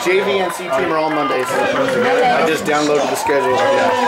JV and C team are all Mondays. I just downloaded the schedule. Yeah.